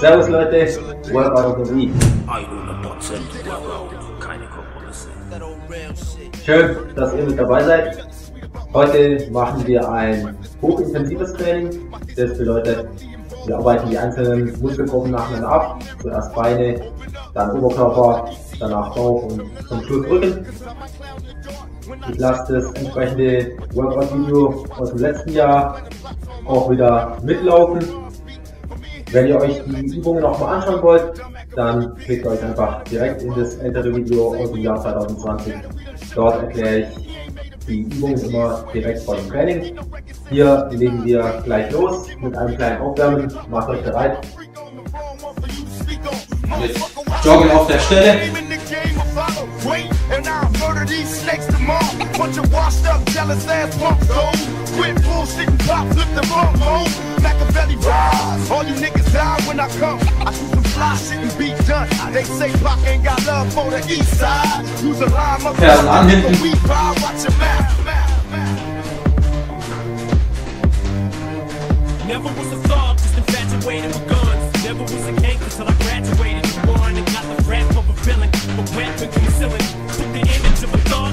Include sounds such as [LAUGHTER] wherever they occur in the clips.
Servus Leute, Workout of the Week. 100% Workout, keine. Schön, dass ihr mit dabei seid. Heute machen wir ein hochintensives Training. Das bedeutet, wir arbeiten die einzelnen Muskelgruppen nacheinander ab. Zuerst Beine, dann Oberkörper, danach Bauch und zum Schluss Rücken. Ich lasse das entsprechende Workout-Video aus dem letzten Jahr auch wieder mitlaufen. Wenn ihr euch die Übungen nochmal anschauen wollt, dann klickt euch einfach direkt in das ältere Video aus dem Jahr 2020. Dort erkläre ich die Übungen immer direkt vor dem Training. Hier legen wir gleich los mit einem kleinen Aufwärmen. Macht euch bereit. Mit Joggen auf der Stelle. And I'll murder these snakes tomorrow. Bunch of washed up, jealous ass punks, though. Quit bullshit and pop, flip the bump, home. Machiavelli rise. All you niggas die when I come. I do some fly shit and be done. They say Pac ain't got love for the east side. Use a line, Fersen an hinten. We fire, watch your mouth. Never was a thug, just infatuated with guns. Never was a gangster till I graduated. Born and got the rap of a villain, but weapon concealing.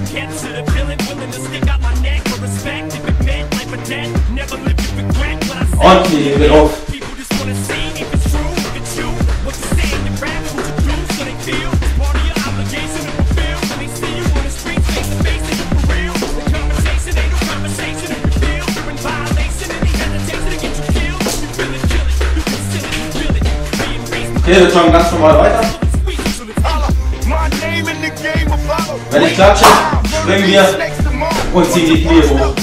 Took the image of a thug, villain, willing to stick out my neck for respect. If it meant life or death, never lived with regret. What I say, Und die gehen auf. people just wanna see if it's true, if it's you. What you say in your rap, what you do, so they feel. It's part of your obligation to fulfill. When they see you on the streets, face to face, they for real. The conversation ain't no conversation if you feel you're in violation. Any hesitation to get you killed. You feel it, kill it, you consider it, you feel it. Being reasonable. Okay, wir joggen ganz normal weiter. My name in the game of follow. Wenn ich klatsche, und ziehen die Knie hoch.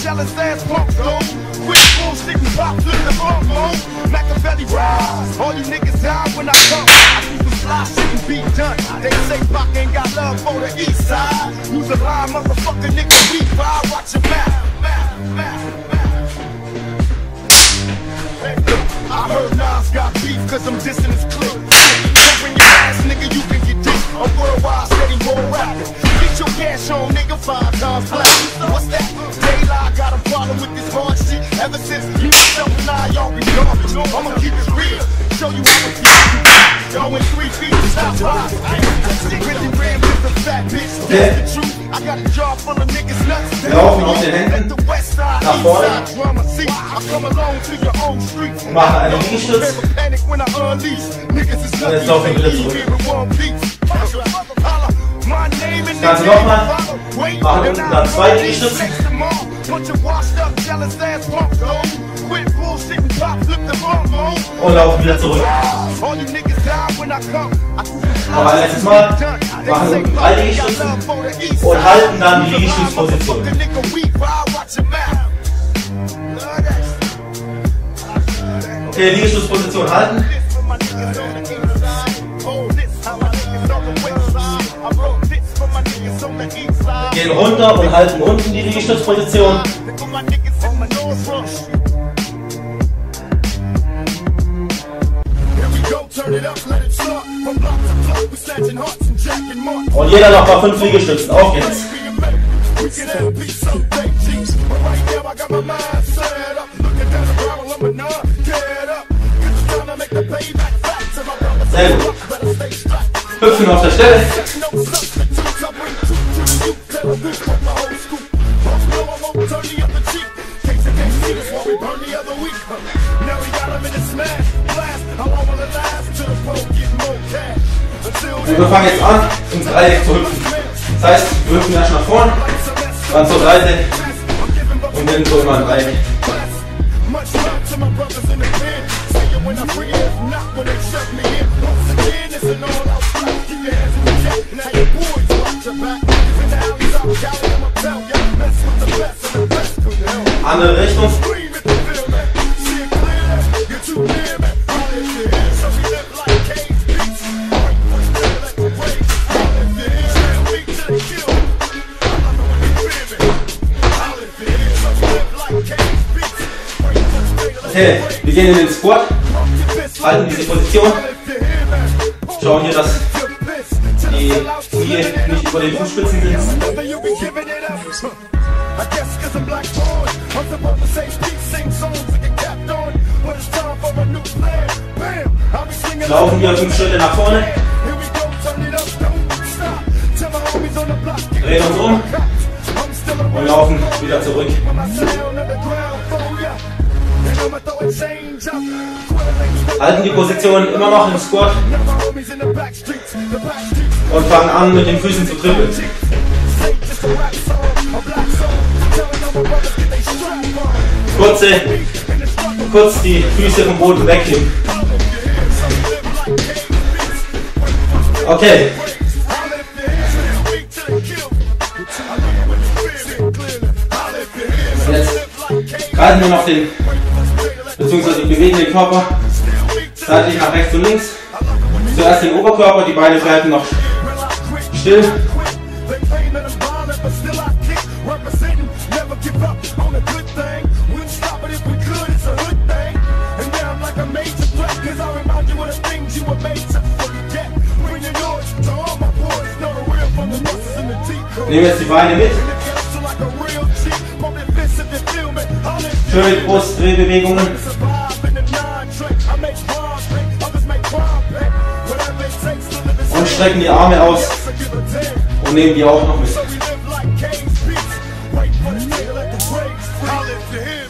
Machiavelli rise. All you niggas die when I come. I do some fly shit and be done. They say Pac ain't got love for the east side. Use a line, motherfucker, nigga, we fire. Watch your mouth. mouth, I heard Nas got beef cause I'm dissing his. So when your ass nigga, you can get dick. I'm worldwide, steady more rapping. Get your cash on, five times black. What's that? Daylight got a problem with this hard shit. Ever since you yourself and I, y'all be garbage. I'ma keep it real. Show you how it's done. Y'all in three feet, stop high. Really ran with the fat bitch. That's the truth. I got a jar full of niggas nuts. Auf den At the west side, east side, drama. See, I come along to your own streets. Machen einen Liegestütz. Panic when I unleash. Niggas is Und jetzt lucky laufen wir wieder they zurück. here in one piece. My name in the Machen da zwei Schritte. Und laufen wieder zurück. Aber letztes Mal machen wir drei Liegestützen und halten dann die Liegestützposition. Okay, Liegestützposition halten. To block, we snatching hearts and jacking marks. Und jeder noch mal fünf Liegestützen. Auf geht's. We can have peace someday, G's. Wir fangen jetzt an, im Dreieck zu hüpfen. Das heißt, wir hüpfen erst nach vorne, dann zur Seite und dann so immer ein Dreieck. Gehen in den Squat. Halten diese Position. Schauen hier, dass die Knie nicht über den Fußspitzen sind. I guess cause I'm black born, Halten die Position immer noch im Squat und fangen an mit den Füßen zu dribbeln. Kurze, kurz die Füße vom Boden wegheben. Okay. Jetzt greifen wir noch den beziehungsweise ich bewege den Körper seitlich nach rechts und links. Zuerst den Oberkörper, die Beine bleiben noch still. Nehmen jetzt die Beine mit. Schöne Brustdrehbewegungen. Strecken die Arme aus so give a damn. und nehmen die auch noch mit. So we live like kings, beats. Wait for the day to let the breaks. I live to him.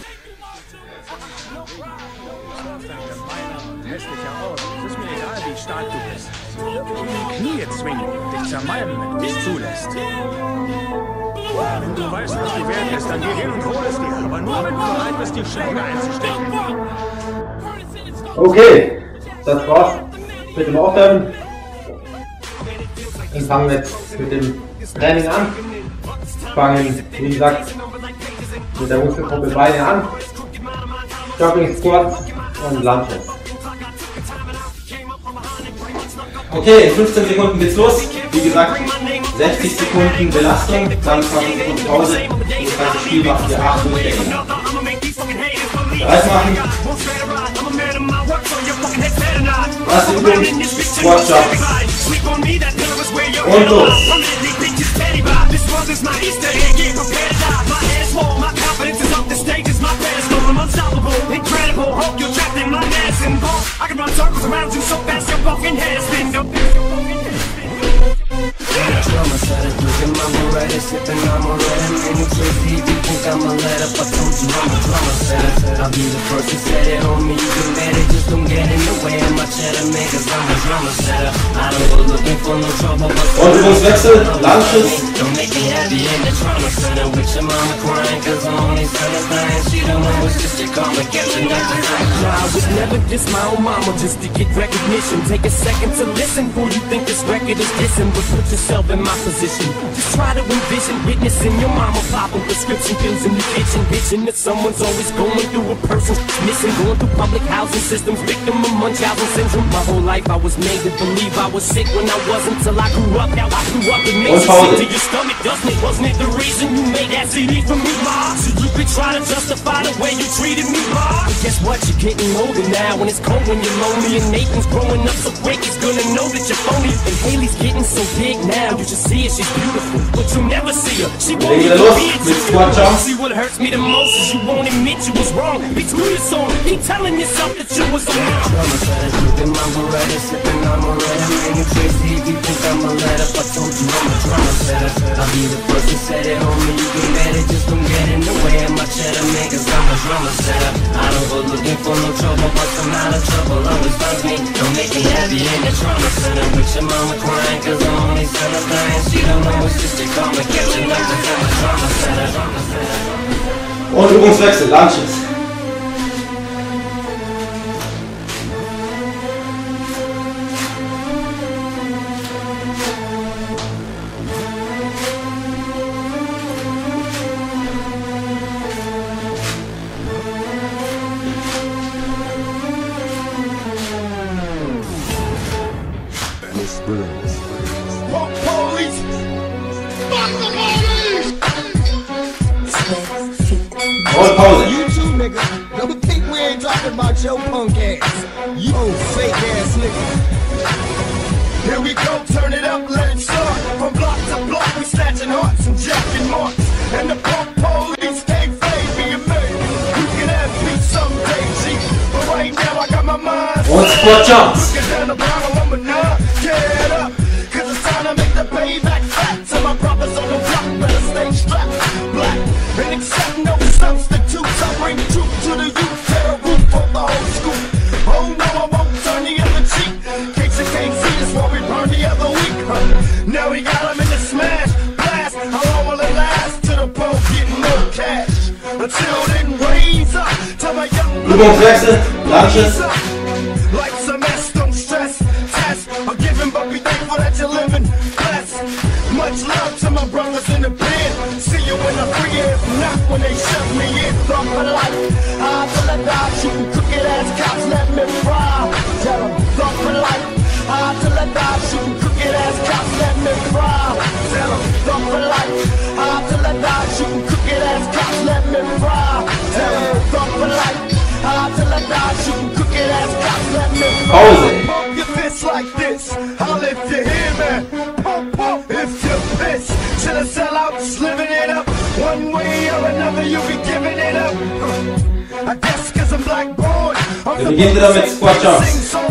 hässlicher aus. Es ist mir egal, wie stark du bist. In die Knie zwingen, dich zermalmen, wenn du es zulässt. Wenn du weißt, was die wert ist, dann geh hin und hol es dir. Aber nur, wenn du bereit bist, die Schläge einzustecken. Okay, das war's mit dem Aufwärmen. Fangen jetzt mit dem Training an. Fangen, wie gesagt, mit der Muskelgruppe Beine an. Jogging Squats und Lunges. Okay, in 15 Sekunden geht's los. Wie gesagt, 60 Sekunden Belastung, dann 20 Sekunden Pause. Das ganze Spiel machen wir 8 Durchgänge. Bereit machen. Erste Übung, Squat Jumps. Und los. Incredible, hope you're trapped in my medicine ball. Oh, I can run circles around you so fast your fucking head is spin. Drama setter Drinking my Beretta, sipping on my Beretta Man, you crazy if you think I'm a let up I told you I'm a drama setter I'll be the first to set it on me You can bet it, just don't get in the way of my cheddar Man, cause I'm a drama setter. I don't go looking for no trouble but Und Übungswechsel, Don't make me happy in the trauma center With your mama crying cause her only son is dying She don't know it's just a complication That's just like I would never diss my own mama just to get recognition. Take a second to listen. Who you think this record is dissing? But put yourself in my position. Just try to envision witnessing your mama popping prescription pills in the kitchen. Bitching that someone's always going through a person's missing. Going through public housing systems. Victim of Munchausen syndrome. My whole life I was made to believe I was sick when I wasn't till I grew up. Now I grew up and makes you sick to your stomach, doesn't it? Wasn't it the reason you made that CD for me, ma? So you could try to justify the way you treated me, ma. But guess what? You're getting older now, and it's cold when you're lonely. And Nathan's growing up so quick, he's gonna know that you're phony. And Hailie's getting so big now, you should see her, she's beautiful, but you'll never see her. She won't Legen wir even los be mit into Squat you. Jumps. See what hurts me the most is you won't admit you was wrong. Be true to song, keep telling yourself that you was wrong. drama setter Drinking my Beretta, sipping on my Beretta Man, you crazy if you think I'm a let up I told you I'm a drama setter I'll be the first to set it on me You can bet it, just don't get in the way of my cheddar Man, cause I'm a drama setter I don't go looking for no trouble But some out of trouble always finds me Don't make me happy in the trauma center With your mama crying cause her only son is Und Übungswechsel, Lunges. Fuck Uh, living. Blessed. Much love to my brothers in the pen. See you in a three years, not when they shut me in. Thought for life. I till I die, shooting crooked ass cops, let me fry. Tell thought for life. I till I die, shooting crooked ass cops, let me fry. Tell 'em, thought for life. I till I die, shooting crooked ass cops, let me fry. Tell 'em, thought for life. I till I die, shooting crooked ass cops, let me fry. Pump your fist like this. I'll if you hear me. Pump, pump if you're pissed. To the sellouts, living it up. One way or another, you'll be giving it up. I guess cause I'm black born. I'm Wir beginnen wieder mit Squat Jumps. Sing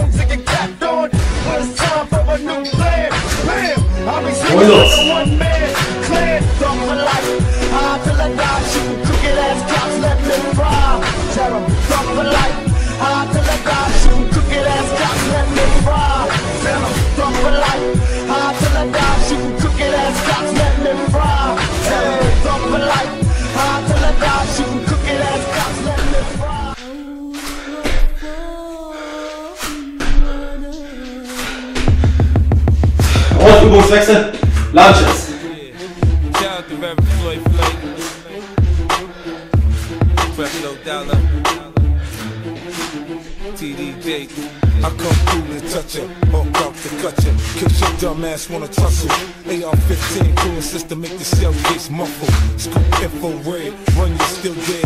Dollar. TDJ. I come through and touch it, walk out the gutcha. Kiss your dumb ass, wanna tussle. AR-15 cooling system, make the shell case muffle. Scoop info red, run you still dead.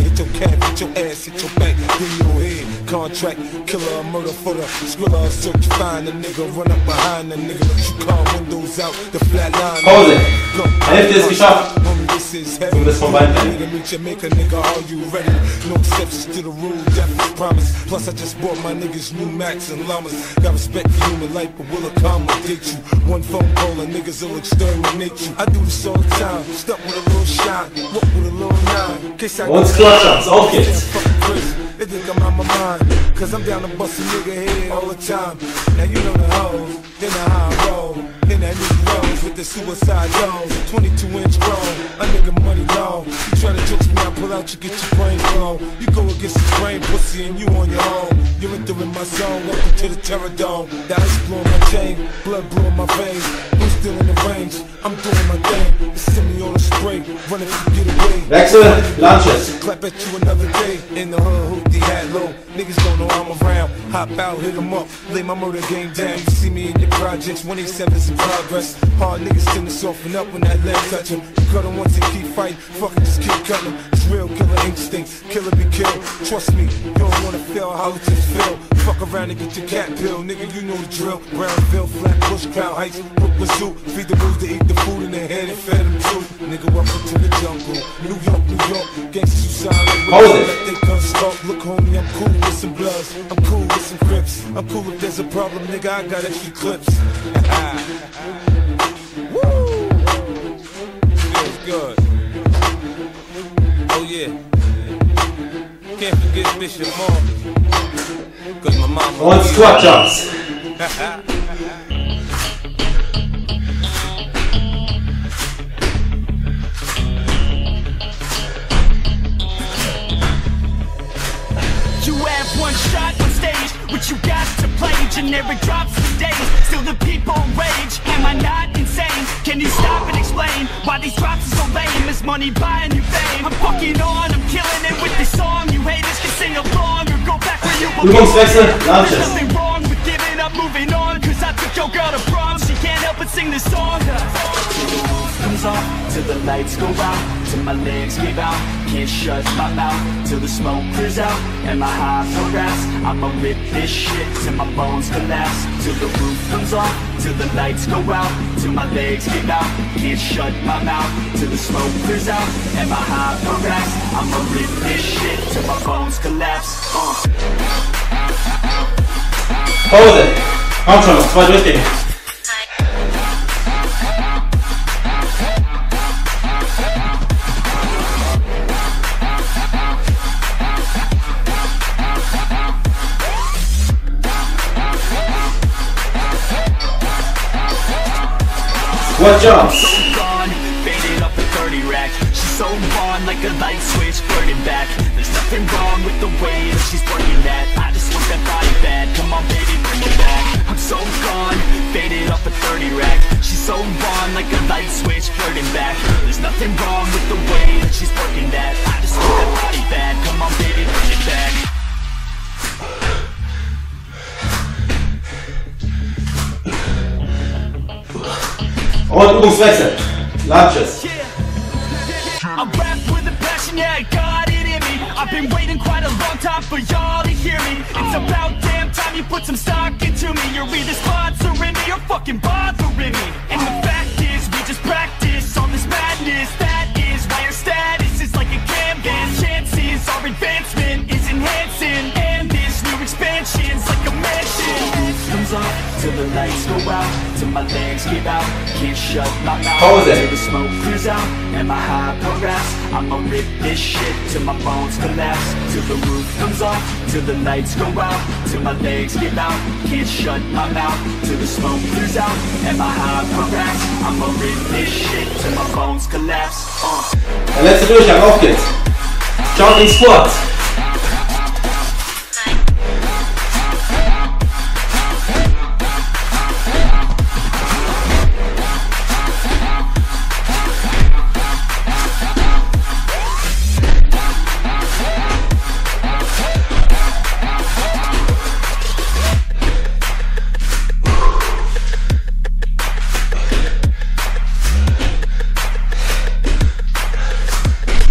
Contract, killer, murder for the skriller. Search, find a nigga, run up behind the nigga. You car windows out, the flat line. Pause. Go. Hälfte ist geschafft. Homie, this is heavy. Du bist vom Bein. Nigga, meet Jamaica, nigga, are you ready? No exceptions to the rule, is promise. Plus, I just bought my niggas new Max and Llamas. Got respect for human life, but will accommodate you. One phone call and niggas will exterminate you. I do this all the time. Stuck with a little shine, walk with a little nine. In case I Und Squat Jumps, auf geht's. Think I'm out my mind. Cause I'm down to bust a nigga head all the time. Now you know the hoes, then the high roll. In that new rose with the suicide dogs. 22 inch grown, a nigga money long. You try to trick me, I pull out, you get your brain blown. You go against the brain pussy and you on your own. You're entering my zone, welcome to the terror dome. The ice blowing my chain, blood blowing my veins. Who's still in the range? I'm doing my thing. It's semi on a spray, running to get away. Wechsel, Lunges. Clap at you another day in the hood, hoop the hat low. Niggas don't know I'm around. Hop out, hit 'em up, lay my murder game down. You see me in your projects, 187's in progress. Hard niggas tend to soften up when that leg touch 'em. You cut 'em once and keep fighting, fucking just keep cutting real killer instinct, killer be killed. Trust me, you don't wanna fail, how it just feel. Fuck around and get your cat pill, nigga, you know the drill. Brownville, flat bush, crown heights, Brooklyn zoo. Feed the wolves to eat the food in their head and fed them too. Nigga, welcome to the jungle. New York, New York, gangsters you silent. Hold it. They come stalk. Look, homie, I'm cool with some bloods. I'm cool with some crips. I'm cool if there's a problem, nigga. I got extra clips. [LAUGHS] Ah. Woo! Feels good. Yeah. Can't forget Bishop Marley. Cause my mama. Und Squat Jumps. [LAUGHS] what you got to play. Generic drops for days, still the people rage. Am I not insane? Can you stop and explain why these drops are so lame? Is money buying you fame? I'm fucking on, I'm killing it with this song. You haters can sing along or go back where you belong. There's nothing wrong with giving up, moving on. Cause I took your girl to prom, she can't help but sing this song. Comes off till the lights go out, till my legs give out. Can't shut my mouth till the smoke clears out. Am I high for gas? I'ma rip this shit till my bones collapse. Till the roof comes off, till the lights go out, till my legs give out. Can't shut my mouth till the smoke clears out. Am I high for gas? I'ma rip this shit till my bones collapse. Uh. Pause. Komm schon, noch zwei Durchgänge. Squat Gone, faded up the 30 rack. She's so like a light switch, back. There's nothing wrong with the way that she's working that. I just want that body bad. Come on, baby, bring it back. I'm so gone, faded off a 30 rack. She's so like a light switch, back. There's nothing wrong with the way that she's working that. Got it in me. I've been waiting quite a long time for y'all to hear me. It's about damn time you put some stock into me. You're either sponsoring me or fucking bothering me. And the fact is, we just practice on this madness. That is why your status is like a canvas. Chances our advancement is enhancing. And this new expansion's like a mansion. Comes up till the lights go out, till my legs give out. Can't shut my mouth Pause it. till the smoke clears out. And my high progress, I'ma rip this shit till my bones collapse. Till the roof comes off, till the lights go out, till my legs give out. Can't shut my mouth till the smoke clears out. And my high progress, I'ma rip this shit till my bones collapse. Uh. Der letzte Durchgang, auf geht's. Jumping Squats.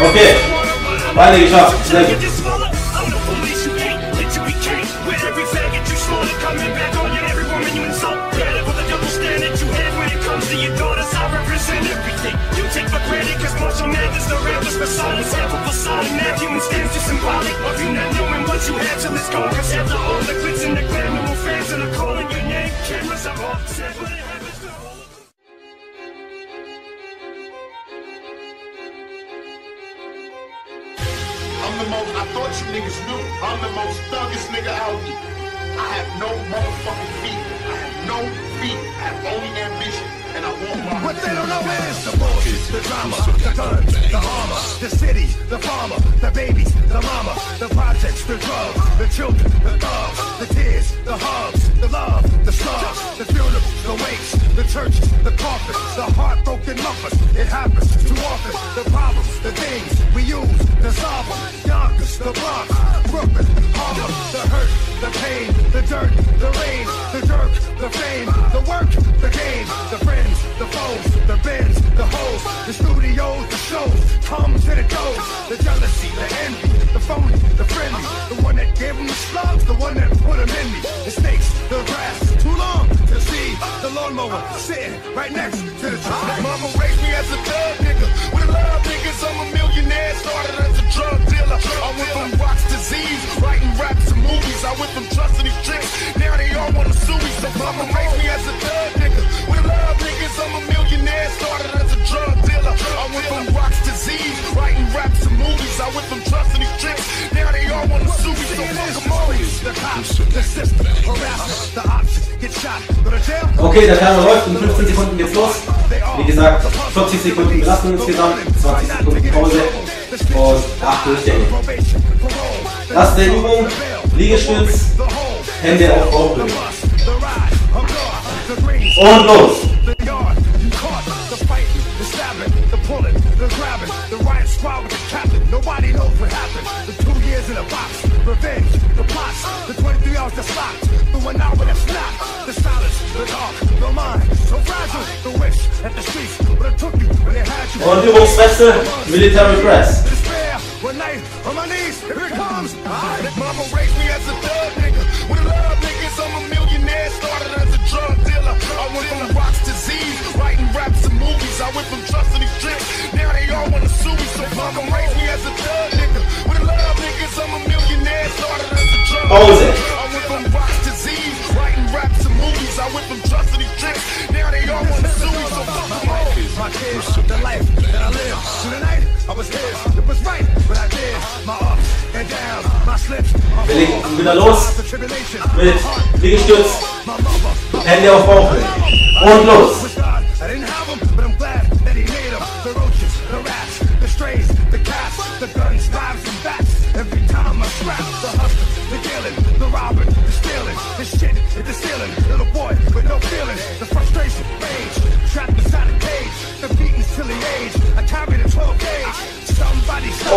Okay. Beine geschafft. Sehr gut. Niggas knew. I'm the most thuggest nigga out here. I have no motherfucking feet. I have no feet. I have only ambition. And I won't rock. What they don't know is the bullshit, the drama, the guns, the armor, the city, the farmer, the babies, the mama, the projects, the drugs, the children, the thugs, the tears, the hugs, the love, the scars, the funerals, the wakes, the churches, the coffins, the heartbroken lovers. It happens too often. The problems, the things we use to solve them. Yonkers, the Bronx, Brooklyn, Harlem, the hurt, the pain, the dirt, the rain, the jerk, the fame, the work, the game, the the foes, the bends, the hoes, the studios, the shows, comes and it goes, the jealousy, the envy, the phony, the friendly, the one that gave them the slugs, the one that put them in me, the snakes, the grass, too long to see, the lawnmower sitting right next to the tree. Mama raised me as a thug nigga. I went from trusting these tricks. Now they all wanna sue me. So fuck 'em all. The cops, the system, harassment, the options, get shot, go to jail. Okay, der Timer läuft. In 15 Sekunden geht's los. Wie gesagt, 40 Sekunden Belastung insgesamt, 20 Sekunden Pause und 8 Durchgänge. Erste Übung, Liegestütz, Hände auf Bauchhöhe. Und los! Z's, writing raps and movies. I went from trust to these tricks. Now they all wanna sue me, so mama raised me as a thug nigga. With a lot of niggas, I'm a millionaire. Started as a drug Pause it. I went from Z's, writing raps and movies. I went from trust to these tricks. My kids, the life that I live. Through the night, I was his. It was right, but I did. My ups and downs, my slips, Wir legen wieder los mit Liegestütz, Hände auf Bauch und los. I didn't have them, but I'm glad that he made them. The roaches, the rats,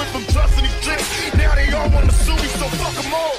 went from trust to these tricks. Now they all wanna sue me, so fuck them all.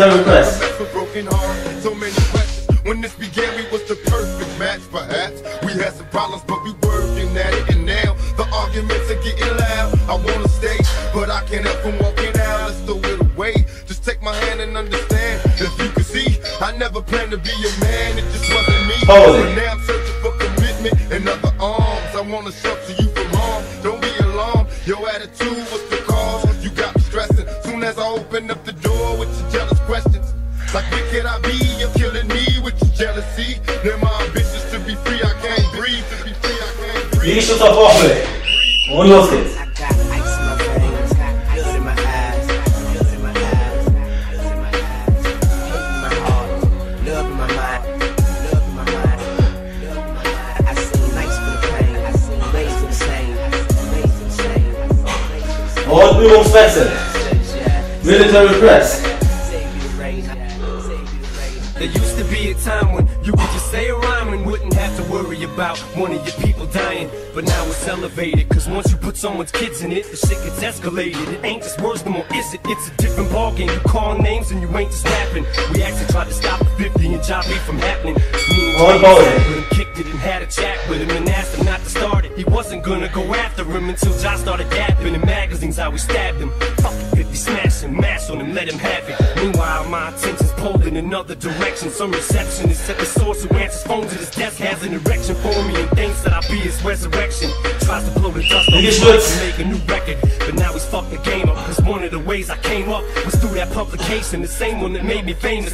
A broken heart. So many questions. When this began, we was the perfect match, perhaps. We had some problems, but we working at it. And now the arguments are getting loud. I wanna stay, but I can't help from walking out. Let's throw it away. Just take my hand and understand. If you can see, I never planned to be a man. It just wasn't me. But now I'm searching for commitment and other arms. I wanna shelter you from harm. Don't be alarmed. Your attitude was the cause. You got me stressing. Soon as I open up the Like where can I be? You're killing me with your jealousy. Now my ambitions to be free, I can't breathe. To be free, I can't breathe. Liegestütz auf Bauchhöhe und los geht's. I got ice in my one of your people dying. But now it's elevated, cause once you put someone's kids in it, the shit gets escalated. It ain't just words no more, is it? It's a different ballgame. You call names and you ain't just rapping. We actually tried to stop the 50 and Ja from happening. Me and One Jay ball. sat with him, kicked it and had a chat with him and asked him not to start it. He wasn't gonna go after him until Ja started yapping in magazines how we stabbed him. Fuck it, 50 smash him, mash on him, let him have it. Meanwhile, my attention's pulled in another direction. Some receptionist at the source who answers phones at his desk has an erection for me and thinks that I'll be his resurrection. Tries to blow the dust off his Liegestütz. and make a new record. But now he's fucked the game up. Cause one of the ways I came up was through that publication, the same one that made me famous.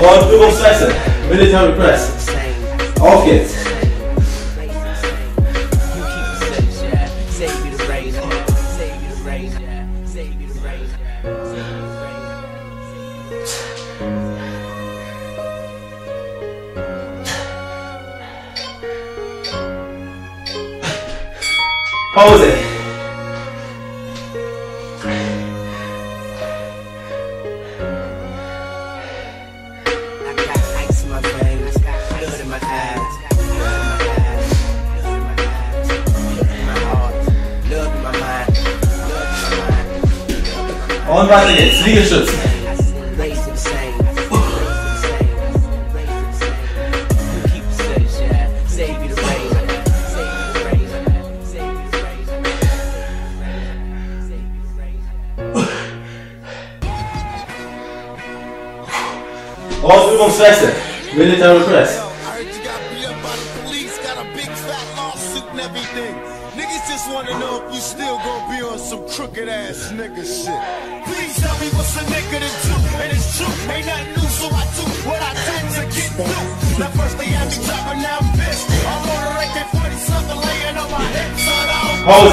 Mind. Und Übungswechsel, Military Press. Same, You keep it got a big fat lawsuit and everything. Niggas just wanna know if you still gonna be on some crooked ass nigga hard for you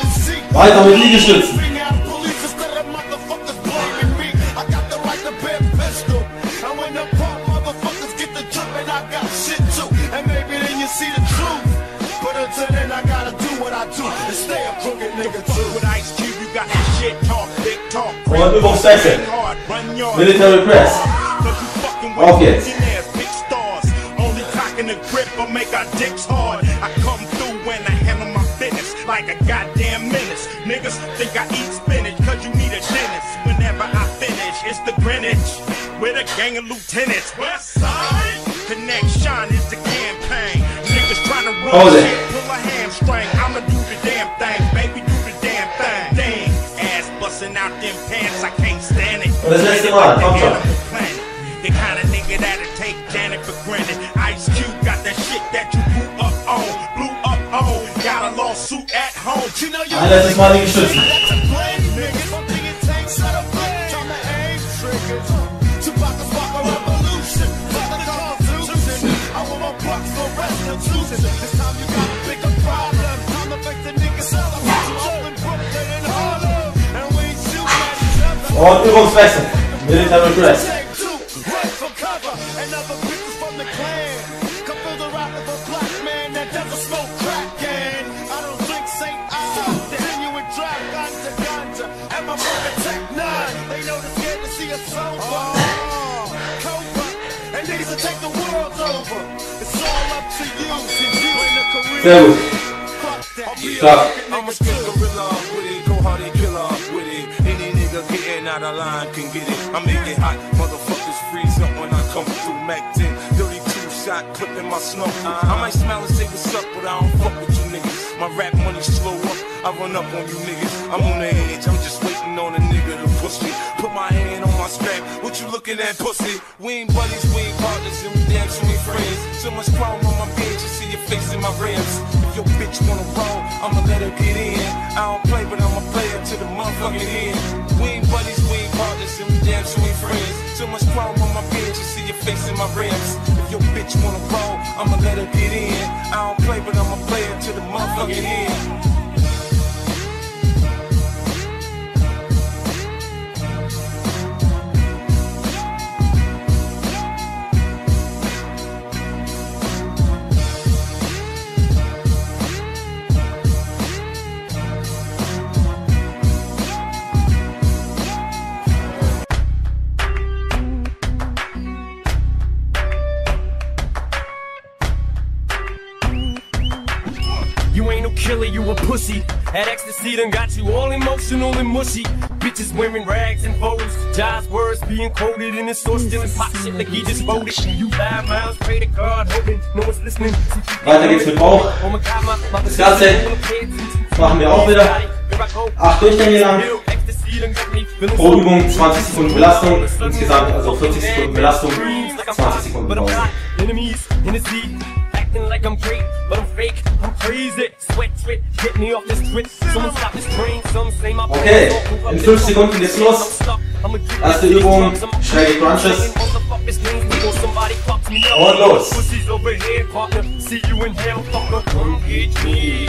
to see. Weiter mit Liegestützen. When I handle my business like a goddamn menace. Niggas think I eat spinach cause you need a dentist. Whenever I finish, it's the Greenwich with a gang of lieutenants. West side connection is the campaign. Niggas trying to run shit, pull a hamstring. Stand it. Und das letzte Mal. Komm schon. planet. The kind of nigga that'll take Janet for granted. Ice Cube got that shit that you blew up on, blew up on. Got a lawsuit at home. You know you Ein letztes Mal Liegestützen. That's Und Übungswechsel. Military press. Take two, run for out of line can get it. I make it hot, motherfuckers freeze up when I come through. Mac 10, 32 shot clip in my snow. I might smile and say what's up, but I don't fuck with you niggas. My rap money slow up, I run up on you niggas. I'm on the edge, I'm just waiting on a nigga to push me. Put my hand on my strap, what you looking at, pussy? We ain't buddies, we ain't partners, and we damn sure ain't friends. So much chrome on my bench, you see your face in my rims. Your bitch wanna roll, I'ma let her get in. I don't play, but I'm a player to the motherfucking end. We ain't buddies, we damn ain't friends. So much chrome on my bench, you see your face in my rims. If your bitch wanna roll, I'ma let her get in. I don't play, but I'm a player to the motherfucking end. A pussy. That ecstasy done got you all emotional and mushy. Bitches wearing rags and bows. Josh words being quoted in the source, stealing pop shit like he just voted. You five miles, pray to God, hoping no one's listening. Weiter geht's mit Bauch. Oh my God, my, my Das Ganze machen wir auch wieder. Acht Durchgänge lang. Pro Übung 20 Sekunden Belastung. Insgesamt also 40 Sekunden Belastung, 20 Sekunden Pause. Fake. I'm crazy. Sweat, sweat, get me off this trip. Someone stop this train. Some say my Okay, in 5 Sekunden geht's los. Erste Übung, Schräge Crunches. Und los. Pussies over here, partner. See you in hell, fucker. Come get me.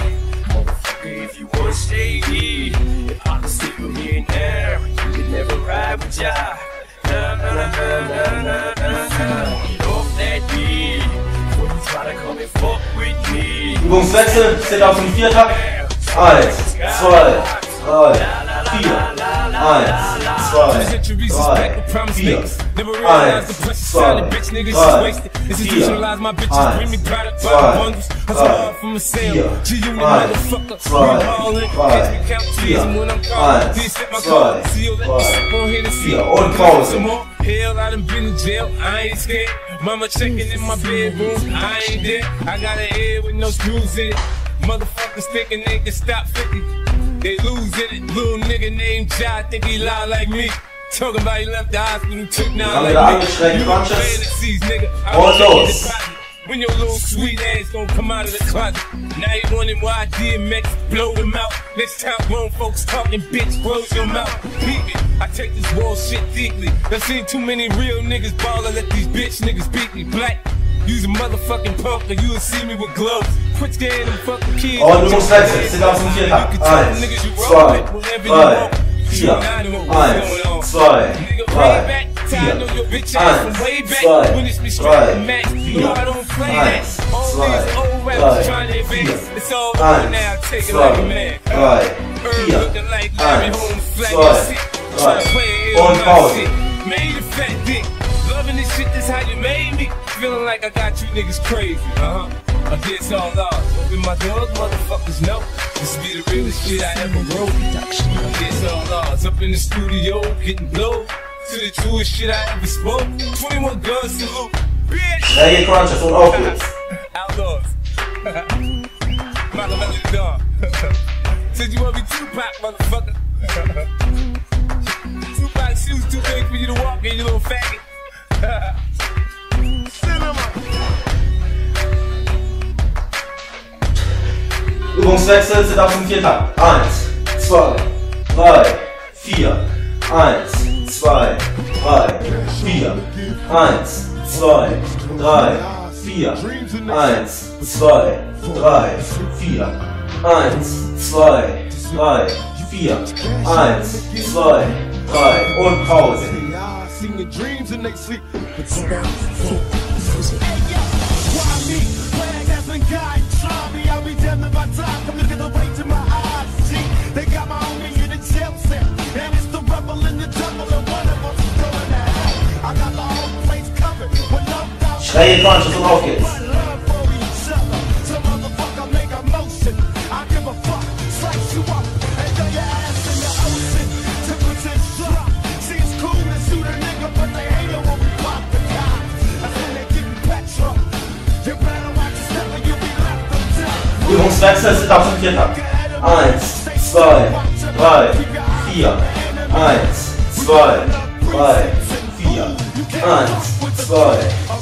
If you wanna stay here. If I can see you here now, you can never ride with ya. Na, na, na, na, na, na, na, na. Get off that beat. Before you try to come and fuck. Übungswechsel, Sit auf den Viertakt. Eins, zwei, drei, vier. Eins, zwei, drei, vier. Eins, zwei, drei, vier. Eins, zwei, drei, vier. Eins, zwei, drei, vier. Eins, zwei, drei, vier. Und Pause. Hell, I done been in jail, I ain't scared. Mama checking in my bedroom, I ain't there. I got a head with no screws in it. Motherfuckers thinking they can stop 50. They losing it. Little nigga named Ja think he lie like me. Talking about he left the hospital, took now like me. You fantasies, nigga. I Und was in los. the closet. When your little sweet ass gon' come out of the closet. Now you wanting why DMX blow them out. Next time grown folks talking, bitch, close your mouth. Peep it. I take this world shit deeply. I've seen too many real niggas ball and let these bitch niggas beat me. Black. Use a motherfucking pump and you'll see me with gloves. Quit scaring them fucking kids. Und Übungswechsel. Sit auf zum Viertakt. Eins, zwei, drei, vier. Eins, zwei, drei, vier. Eins, zwei, drei, vier. Eins, zwei, drei, vier. Eins, zwei, drei, vier. Eins, zwei, drei. Und Pause. Made a fat dick. Loving this shit, this how you made me. Feeling like I got you niggas crazy, uh huh. Against all odds. Open my doors, motherfuckers know. This be the realest shit I ever wrote. Against all odds. Up in the studio, getting blow. To the truest shit I ever spoke. 21 guns salute. Bitch! Reggae Crunches und auf geht's. Outlaws. Makaveli the Don. Said you wanna be Tupac, motherfucker. [LAUGHS] Tupac shoes too big for you to walk in, you little faggot. Übungswechsel, Sit auf zum Viertakt. Eins, zwei, drei, vier. Eins, zwei, drei, vier. Eins, zwei, drei, vier. Eins, zwei, drei, vier. Eins, zwei, drei, vier. Eins, zwei, drei. Und Pause. Crunches und auf geht's. Übungswechsel, Sit auf zum Viertakt. Eins, zwei, drei, vier. Eins, zwei, drei, vier. Eins, zwei,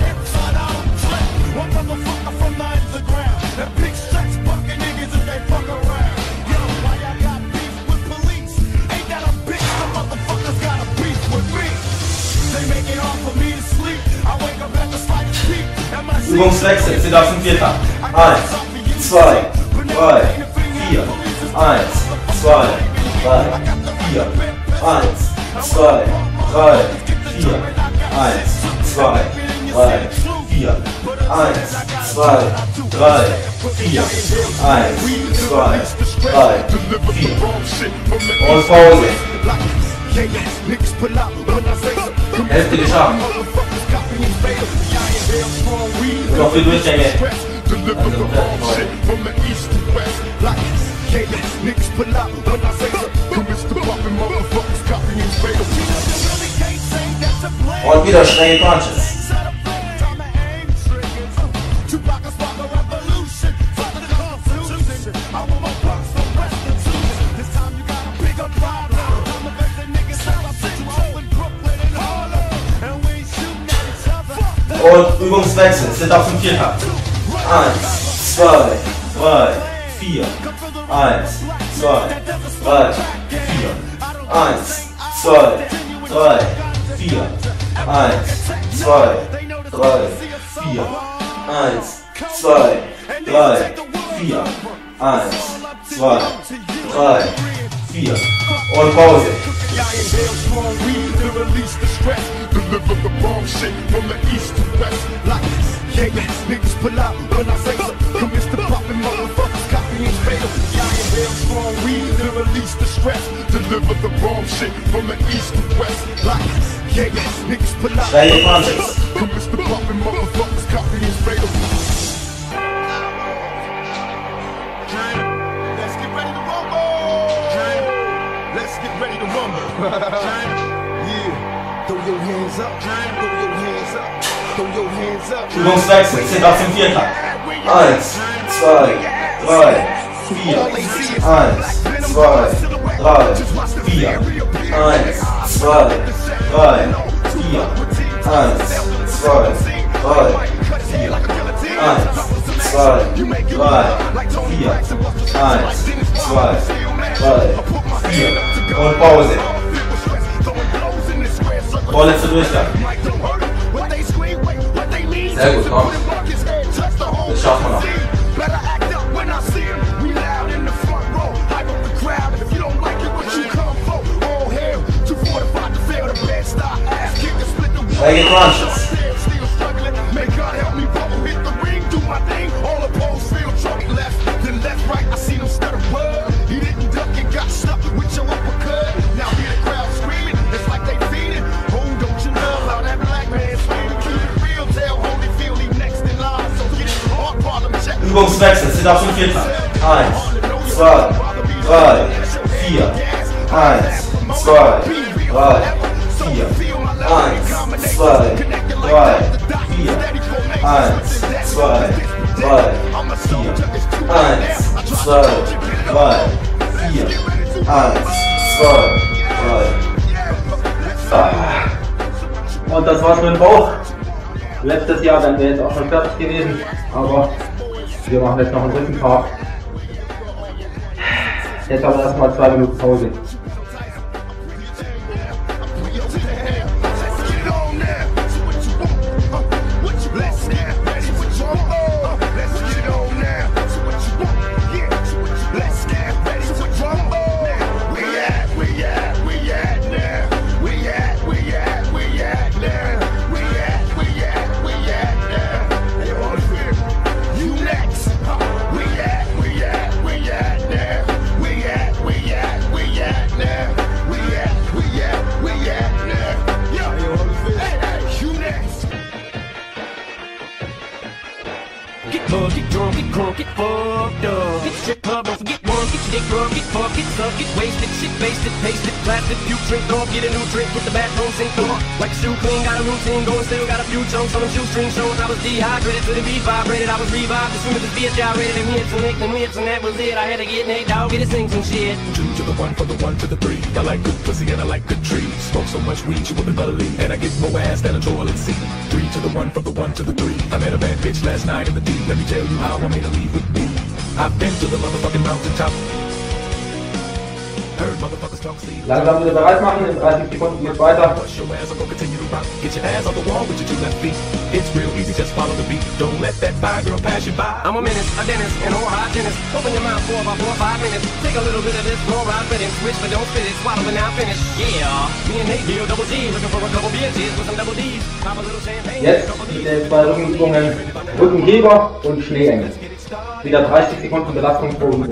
hips, so I don't trip. One motherfucker from the underground. And big stretch bucket niggas if they fuck around. Yo, why y'all got beef with police? Ain't that a bitch? The motherfuckers got a beef with me. They make it hard for me to sleep. I wake up at the slightest peak. And my Übungswechsel, Sit auf zum Viertakt. Eins, zwei, drei, vier. Eins, zwei, drei, vier. Eins, zwei, drei, vier. Eins, zwei, drei, vier. Eins, zwei, drei, vier. Eins, zwei, drei, vier. Und Pause. Niggas pull out when I say so. Hälfte geschafft. Motherfuckers copy and fatal. Yeah, I inhale strong weed. Noch vier Durchgänge. Deliver the bomb shit from the east to west. Like chaos, niggas pull out when I say so. Come Mr. Poppin', motherfuckers copy and fatal. Und wieder Reggae Crunches. Und Übungswechsel, Sit auf zum Viertag. Eins, zwei, drei, vier. Eins, zwei, drei, vier. Eins, zwei, drei, vier. Eins, zwei, drei, vier. Eins, zwei, drei, vier. Eins, zwei, drei, vier. Und Pause. To. Deliver the bomb shit from the east to west. Like chaos, niggas pull out when I say so. Come Mr. Poppin', motherfuckers copy and fatal. release the stress. Deliver the wrong shit from the east to west. Like, yeah, yeah, niggas pull out. Reggae Francis. Come Mr. Poppin' motherfuckers copy and straight up. Ready to rumble. Let's get ready to rumble. [LAUGHS] yeah. Throw your hands up. Throw your hands up. Throw your hands up. Übungswechsel, 10 auf den Viertakt. Eins, zwei, drei, vier. Eins, zwei, drei, vier. Eins, zwei, drei, vier. Eins, zwei, drei, vier. Eins, zwei, drei, vier. Eins, zwei, drei, vier. Und Pause. Vorletzter Durchgang. Sehr gut, komm. Das schaffen wir noch. Then left, right. I with your uppercut. Now hear the crowd screaming. Don't you how that black man screaming? It real. It. Übungswechsel, 10 auf den Viertakt. Eins, zwei, drei, vier. Eins, zwei, drei, zwei, drei, vier. Eins, zwei, drei, vier. Eins, zwei, drei, vier. Eins, zwei, drei. Und das war's mit dem Bauch. Letztes Jahr wären wir jetzt auch schon fertig gewesen, aber wir machen jetzt noch einen dritten Part. Jetzt aber erstmal zwei Minuten Pause. Drink, go get a new drink, hit the bathroom sink, on. Like a stew clean, got a routine going, still got a few chunks on them shoestring shows. I was dehydrated to the beat vibrated, I was revived as soon as the bitch gyrated and we hit some licks and whips and that was it. I had to get Nate Dogg, get to sing some shit. Two to the one, from the one to the three. I like good pussy and I like good trees. Smoke so much weed you wouldn't believe. And I get more ass than a toilet seat. Three to the one, from the one to the three. I met a bad bitch last night in the deep. Let me tell you how I made her leave with me. I've been to the motherfucking mountaintop. Langsam wieder bereit machen, in 30 Sekunden geht's weiter. Bust your ass, I'm gonna continue to rock. Get your ass on the wall with your two left feet. It's real easy, just follow the beat. Don't let that fire girl pass you by. I'm a menace, a dentist, and whore hygienist. Open your mouth for about four or five minutes. Take a little bit of this chloride fitting. Switch, but don't spit it. Swallow it now, finish. Yeah. Me and Nate, deal double D. Looking for a couple bitches with some double D's. Pop a little champagne. Jetzt mit den zwei Rückenübungen Rückenheber und Schneeengel. Wieder 30 Sekunden Belastung pro Übung.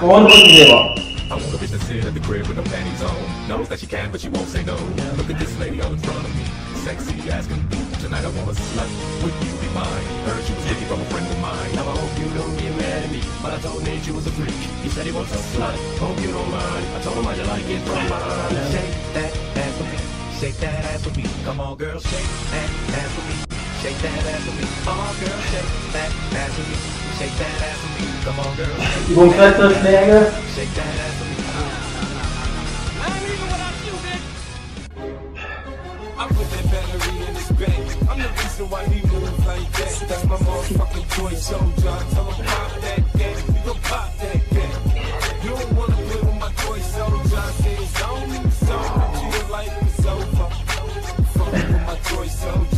Und Rückenheber. I want a bitch to sit at the crib with no panties on. Knows that she can, but she won't say no. Look at this lady all in front of me. Sexy as can be. Tonight I want a slut. Would you be mine? Heard she was looking from a friend of mine. Now I hope you don't get mad at me. But I told Nate you was a freak. He said he wants a slut. Hope you don't mind. I told him I just like it from mine. Shake that ass for me. Shake that ass for me. Come on, girl, shake that ass for me. Shake that ass for me. Oh, girl, shake that ass for me. Shake that ass for me. Come on, girl. Shake Übung 14, Schneeengel. Shake that ass for me. I put that battery in his back. I'm the reason why he moves like that. That's my motherfucking toy soldier. I tell him pop that gat. We gon' pop that gat. You don't wanna play with my toy soldier. I say it's on, it's on. But your life is over. Fucking with my toy soldier. Feasibility, boy,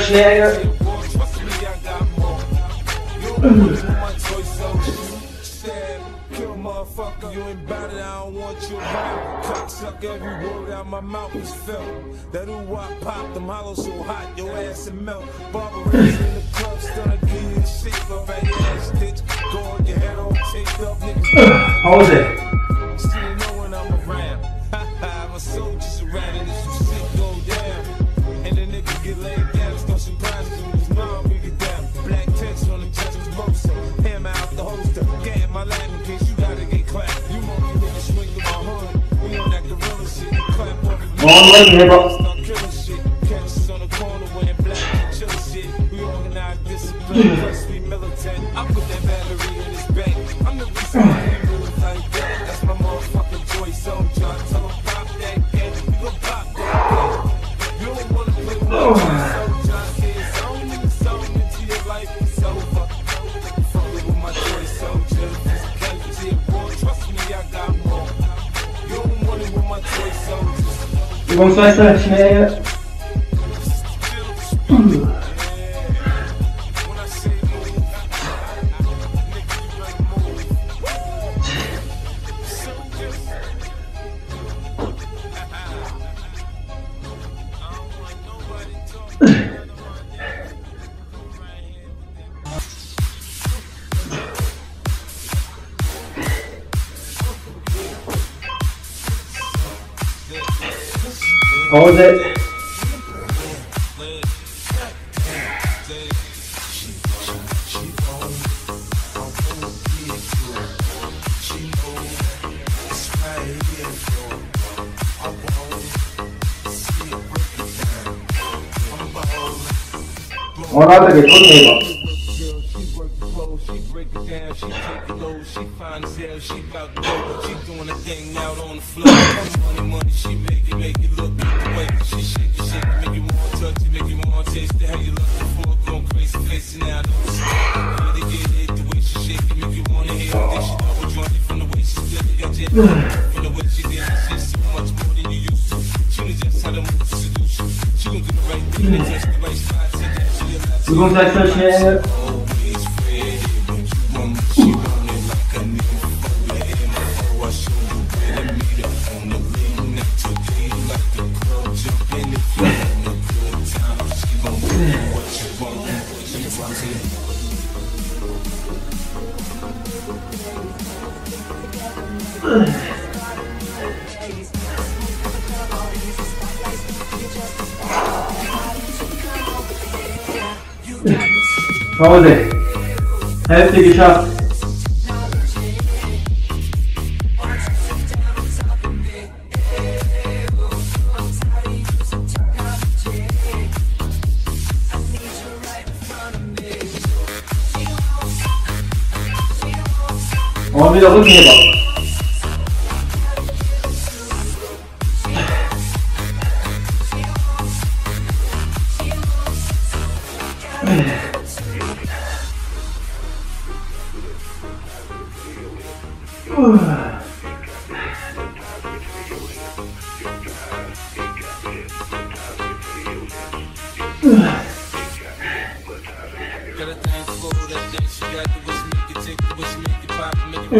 Schwarzenegger love you, bro. Mm. Sonuçlar için neighbor. She she she she. She a thing on the floor. She make it, make it look the way. She shake it, shake it, make want to touch it, make want to taste. How you crazy, now. Don't it, the way she shake it, make you want from the way she it. Got from the way she it. She's more than you just move to seduce you. She gon' get right the right spot. Seconde associée. Pause. Hälfte geschafft. Und wieder Rückenheber.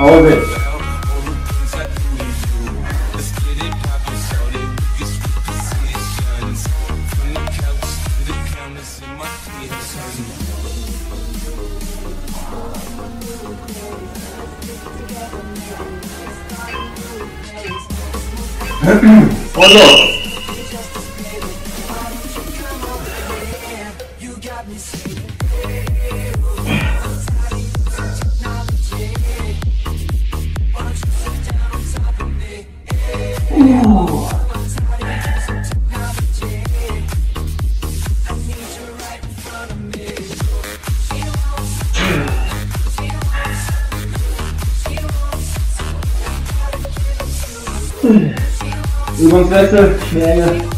all of it. Seite. Mehr Enge.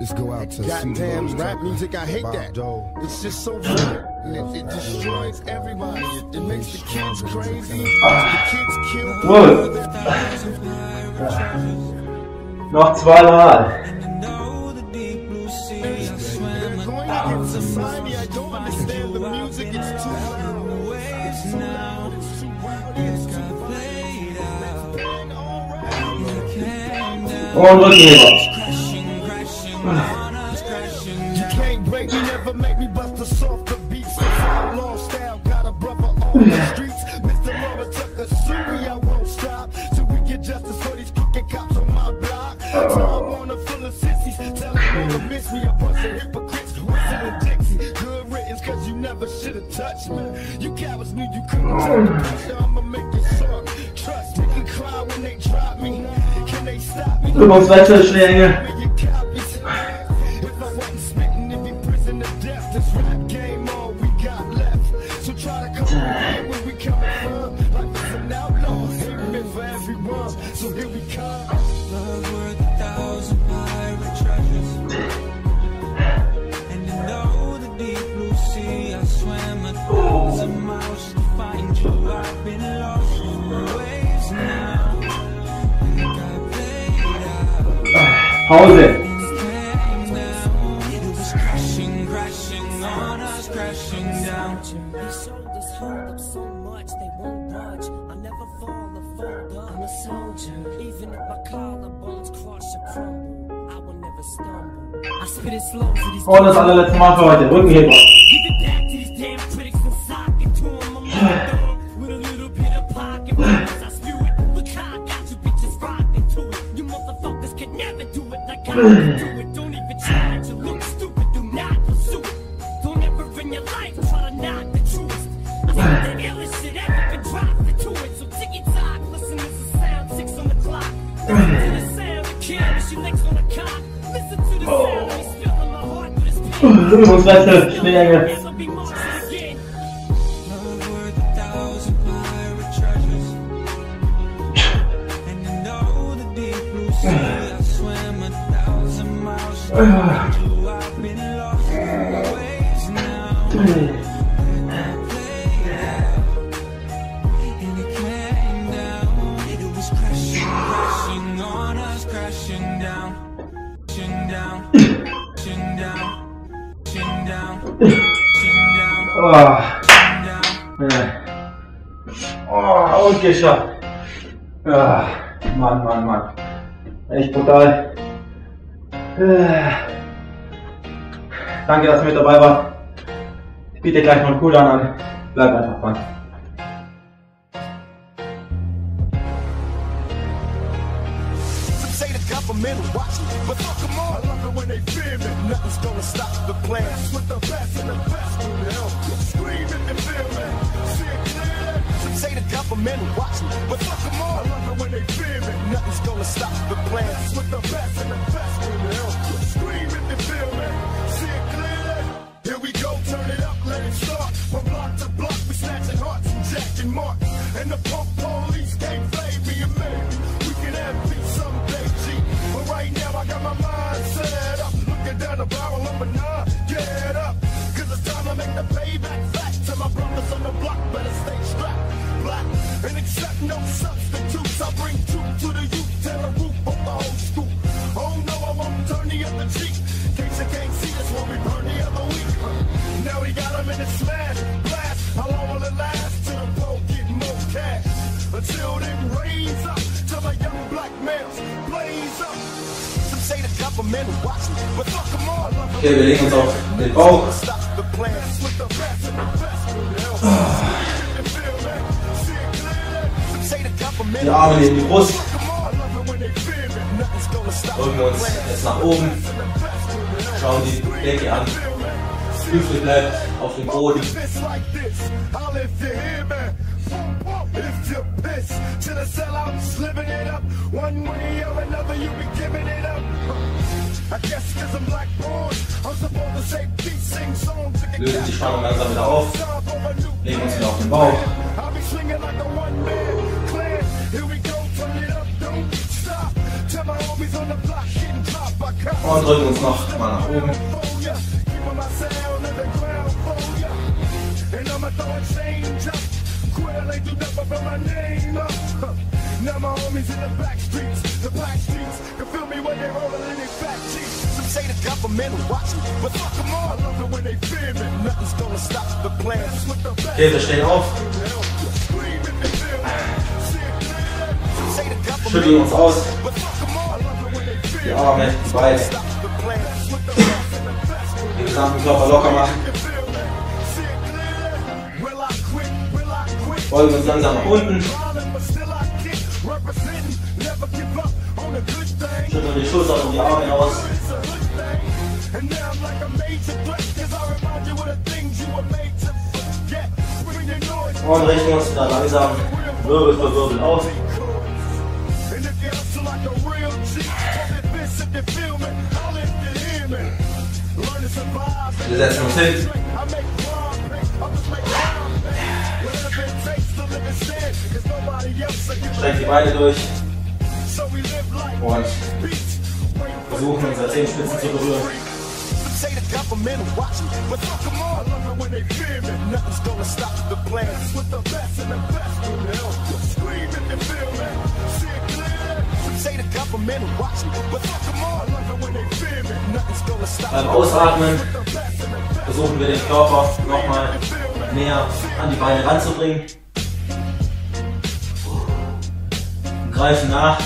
It's go out to Goddamn rap music, I hate that. It's just so Noch zweimal. Und Rückenheber. Übungswechsel, Schläge. 根本不用解释，那样。Total. Danke, dass ihr mit dabei wart. Biete gleich mal einen Cooldown an. Bleibt einfach dran. governmental. But fuck them all. I love it when they fear me. Nothing's gonna stop the plans. With the best and the for men watching. But fuck them all. I love it when they fear it. Nothing's gonna stop the plans. With the best and the best in the hell. Scream if you feel me. See it clearly. Here we go, turn it up, let it start. From block to block, we snatching hearts and jacking marks. And the punk police can't play me a man. no substitutes. I bring truth to the youth, tell the roof of the whole school. Oh no, I won't turn the other cheek. Case they can't see us when we burn the other week. Now we got in smash, blast. How long will it last? Till the pro get more cash. Until then, raise up. Till the young black males blaze up. Say the government but fuck them all. Okay. die Arme neben die Brust. Drücken wir uns jetzt nach oben. Schauen die Decke an. Hüfte bleibt auf dem Boden. Lösen die Spannung langsam wieder auf, legen uns wieder auf den Bauch. Und drücken uns noch mal nach oben. Now my homies in the back streets, the black streets, can feel me when they rolling in their back cheeks. Some say the government is watching, but fuck 'em all. I love it when they fear me. Nothing's gonna stop the plans with the best. Okay, wir stehen auf schütteln uns aus. Die Arme, die Beine. Den gesamten Körper locker machen. Beugen uns langsam nach unten. Schütteln die Schultern und die Arme aus. Und richten uns wieder langsam Wirbel für Wirbel auf. It fist if you feel me. I'll you hear me. Learn to survive. Wir setzen uns hin. I make wrong pay, I'll just make wrong pay. Whatever it takes to live and stand, 'cause nobody else will give Streckt die Beine durch So we live like und versuchen unsere Zehenspitzen zu berühren. Say the government watching, but fuck 'em all. I love it when they fear me. Nothing's gonna stop the plans with the best and the best will help. Scream if you feel me. Beim Ausatmen versuchen wir den Körper nochmal näher an die Beine ranzubringen. Greifen nach.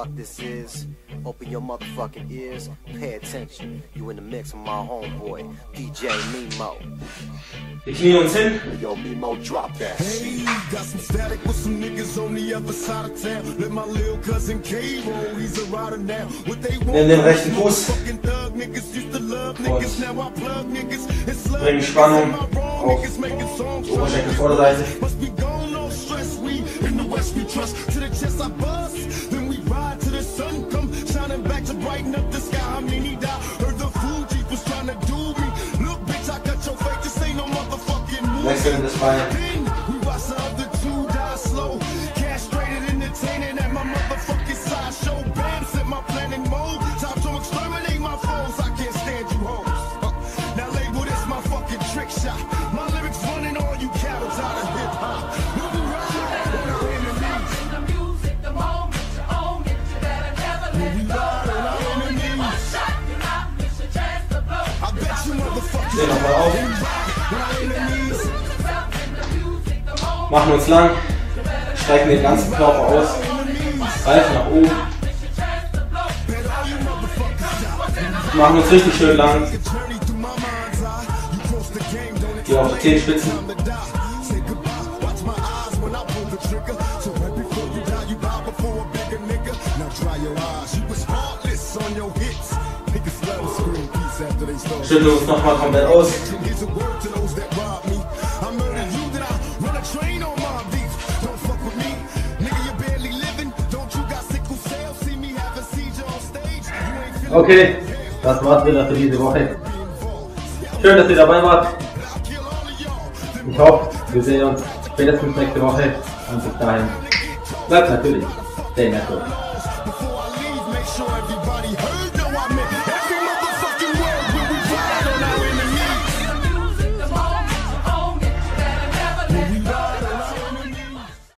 Fuck this is. Open your motherfucking ears, pay attention. You in the mix with my homeboy, DJ Nemo. Wir knien uns hin. Yo, Nemo, drop that. Hey, got some static with some niggas on the other side of town. Let my little cousin K roll, he's a rider now. What they want? Nimm den rechten Fuß Fucking thug niggas used to love niggas. Now I plug niggas. It's love bringen niggas. Spannung Am I wrong? auf Niggas making songs. die Oberschenkelvorderseite. Label this my fucking trick shot. Machen uns lang. Strecken den ganzen Körper aus. Greifen nach oben. Machen uns richtig schön lang. Journey through my mind's eye. You cross the game, Okay, das war's wieder für diese Woche. Schön, dass ihr dabei wart. Ich hoffe, wir sehen uns spätestens nächste Woche. Und bis dahin, bleibt natürlich stay natural.